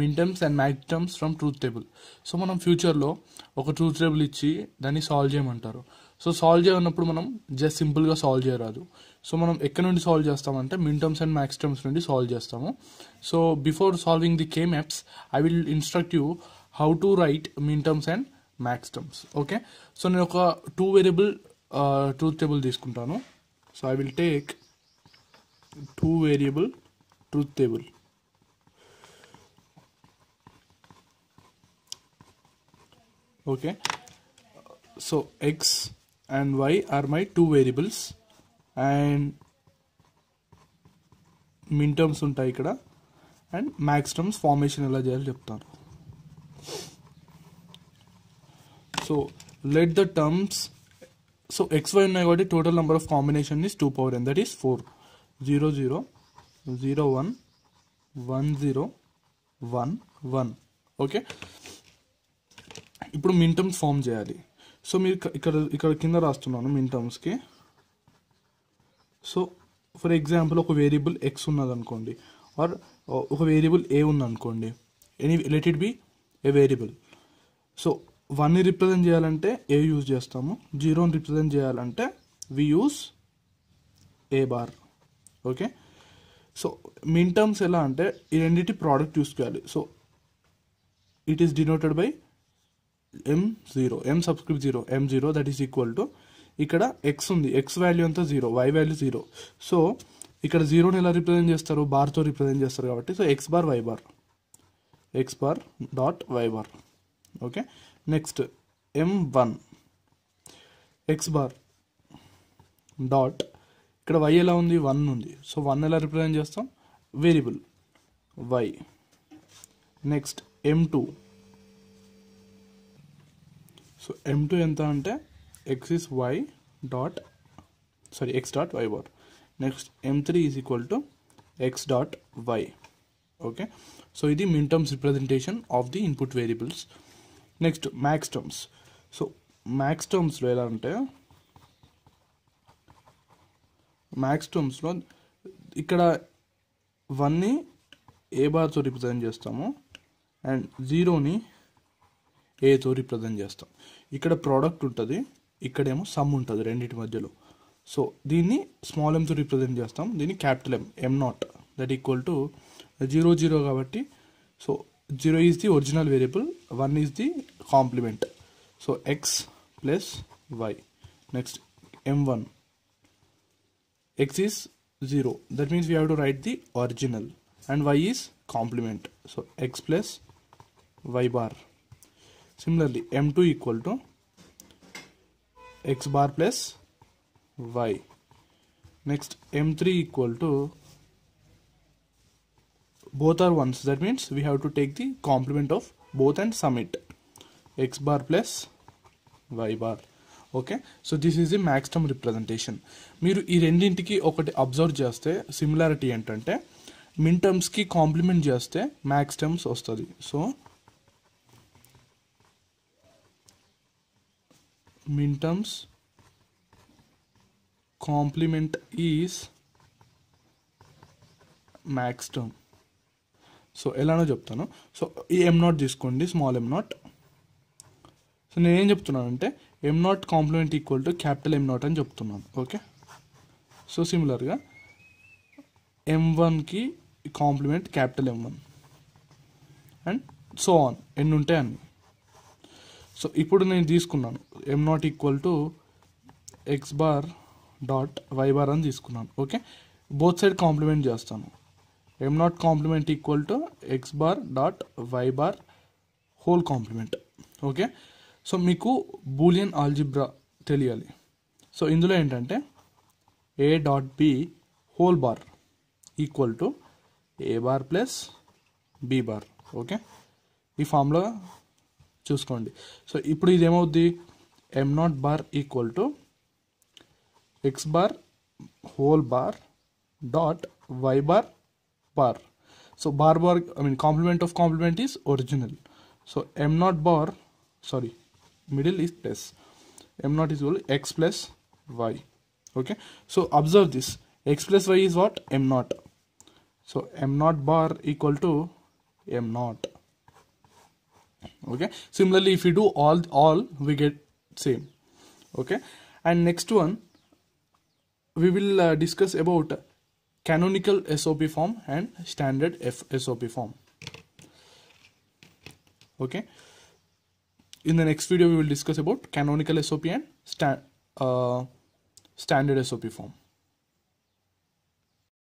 Min terms and max terms from truth table so మనం ఫ్యూచర్లో ఒక ట్రూత్ టేబుల్ ఇచ్చి దాన్ని సాల్వ్ చేయమంటారు. సో సాల్వ్ చేయనప్పుడు మనం జస్ట్ సింపుల్గా సాల్వ్ చేయరాదు. సో మనం ఎక్కడి నుండి సాల్వ్ చేస్తామంటే min terms and max terms నుండి సాల్వ్ చేస్తాము. So before solving the K maps I will instruct you how to write min terms and max terms okay so నేను ఒక టూ వేరియబుల్ ట్రూత్ టేబుల్ తీసుకుంటాను. So I will take two variable truth table okay. So x and y are my two variables. And min terms ఉంటాయి ఇక్కడ and max terms formation ఎలా చేయాలో చెప్తాను so let the terms so X Y ఉన్నాయి కాబట్టి total number of combination is two power N that is four zero zero zero one one zero one one okay ఇప్పుడు min terms form చేయాలి. So మీరు ఇక్కడ ఇక్కడ కింద రాస్తున్నాను min టర్మ్స్కి సో ఫర్ ఎగ్జాంపుల్ ఒక వేరియబుల్ ఎక్స్ ఉన్నది అనుకోండి ఆర్ uh, ఒక వేరియబుల్ ఏ ఉంది అనుకోండి any let it be A variable so వన్ని రిప్రజెంట్ చేయాలంటే ఏ యూజ్ చేస్తాము. జీరోని రిప్రజెంట్ చేయాలంటే we use A bar okay so min terms ఎలా అంటే ఈ రెండింటి ప్రోడక్ట్ యూస్ చేయాలి. So it is denoted by M zero M subscript zero M zero that is equal to ఇక్కడ ఎక్స్ ఉంది. ఎక్స్ వాల్యూ అంతా zero Y value zero so ఇక్కడ జీరోని ఎలా రిప్రజెంట్ చేస్తారు? బార్తో రిప్రజెంట్ చేస్తారు కాబట్టి so X bar Y bar X bar dot Y bar okay next M one X bar dot ఇక్కడ వై ఎలా ఉంది? వన్ ఉంది. సో వన్ ఎలా రిప్రజెంట్ చేస్తాం? Variable Y next M two so M two ఎంత అంటే X is Y dot sorry X dot Y bar next M three is equal to X dot Y okay so ఇది min terms representation of the input variables next max terms so max టర్మ్స్లో ఎలా అంటే max టర్మ్స్లో ఇక్కడ వన్ని ఏ బార్తో represent చేస్తాము. And జీరోని ఏతో represent చేస్తాం. ఇక్కడ product ఉంటుంది ఇక్కడేమో సమ్ ఉంటుంది రెండింటి మధ్యలో. సో దీన్ని స్మాల్ ఎంతో రిప్రజెంట్ చేస్తాం. దీన్ని capital M M not that equal to zero zero కాబట్టి so zero is the original variable one is the complement so X plus Y next M one X is zero that means we have to write the original and Y is complement so X plus Y bar similarly M two equal to X bar plus Y next M three equal to both are ones that means we have to take the complement of both and sum it X bar plus Y bar okay so this is the maximum representation మీరు ఈ రెండింటికి ఒకటి observe చేస్తే similarity ఏంటంటే min టర్మ్స్కి complement చేస్తే max terms వస్తుంది. So min terms complement is max term so ఎలానో చెప్తాను సో ఈ ఎం నాట్ తీసుకోండి స్మాల్ ఎం నాట్ సో నేనేం చెప్తున్నానంటే M not complement equal to capital M not అని చెప్తున్నాను ఓకే సో సిమిలర్గా ఎం వన్కి complement capital M one and so on ఎన్ని ఉంటాయి అన్ని సో ఇప్పుడు నేను తీసుకున్నాను. M not equal to X bar dot Y bar అని తీసుకున్నాను. ఓకే బోత్ సైడ్ కాంప్లిమెంట్ చేస్తాను. M not complement equal to X bar dot Y bar whole complement okay so మీకు బూలియన్ ఆల్జిబ్రా తెలియాలి. సో ఇందులో ఏంటంటే A dot B whole bar equal to A bar plus B bar okay ఈ ఫామ్లో చూసుకోండి. So ఇప్పుడు ఇది m naught bar equal to x bar whole bar dot y bar bar. So bar bar i mean complement of complement is original. So m naught bar sorry middle is plus. m naught is equal to x plus y. Okay? So observe this. x plus y is what? m naught. So m naught bar equal to m naught. Okay? Similarly if we do all all we get same. Okay? And next one we will uh, discuss about canonical sop form and standard F sop form. Okay? In the next video we will discuss about canonical sop and sta- uh, standard sop form